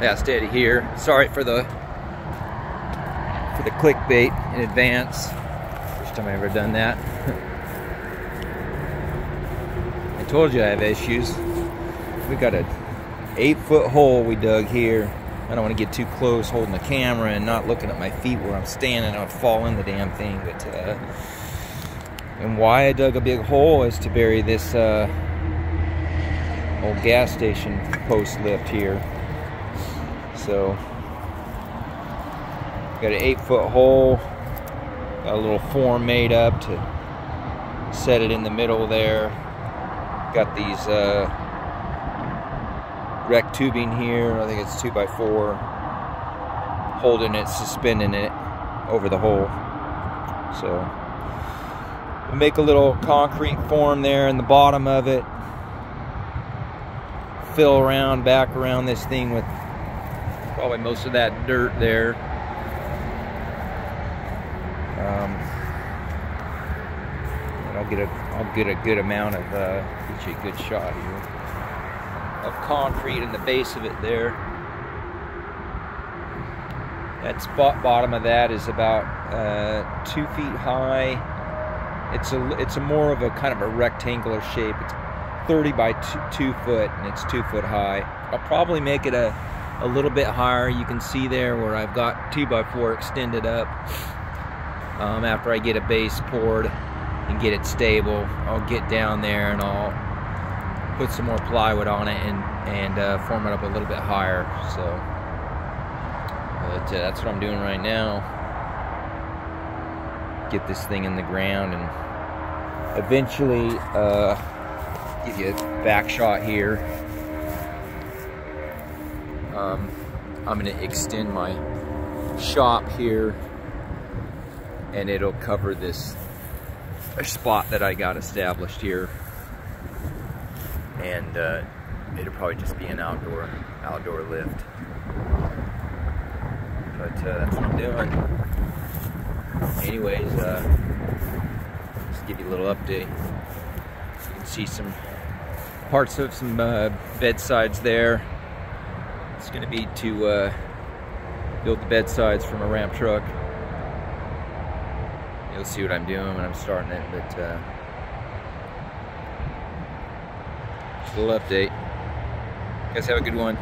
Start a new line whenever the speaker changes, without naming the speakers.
Yeah, steady here. Sorry for the for the clickbait in advance. First time I ever done that. I told you I have issues. We got a eight foot hole we dug here. I don't want to get too close holding the camera and not looking at my feet where I'm standing. I'd fall in the damn thing. But uh, and why I dug a big hole is to bury this uh, old gas station post lift here. So, got an eight foot hole, got a little form made up to set it in the middle there. Got these uh, rec tubing here, I think it's two by four, holding it, suspending it over the hole. So, we'll make a little concrete form there in the bottom of it, fill around, back around this thing with probably most of that dirt there. Um, I'll get a I'll get a good amount of uh, get you a good shot here of concrete in the base of it there. That spot bottom of that is about uh, two feet high. It's a it's a more of a kind of a rectangular shape. It's 30 by two, two foot and it's two foot high. I'll probably make it a a little bit higher. You can see there where I've got two by four extended up. Um, after I get a base poured and get it stable, I'll get down there and I'll put some more plywood on it and, and uh, form it up a little bit higher. So but, uh, that's what I'm doing right now. Get this thing in the ground and eventually uh, give you a back shot here um, I'm going to extend my shop here and it'll cover this spot that I got established here. And uh, it'll probably just be an outdoor outdoor lift. But uh, that's what I'm doing. Anyways uh, just give you a little update. You can see some parts of some uh, bedsides there it's going to be to uh, build the bedsides from a ramp truck. You'll see what I'm doing when I'm starting it, but uh, just a little update. You guys have a good one.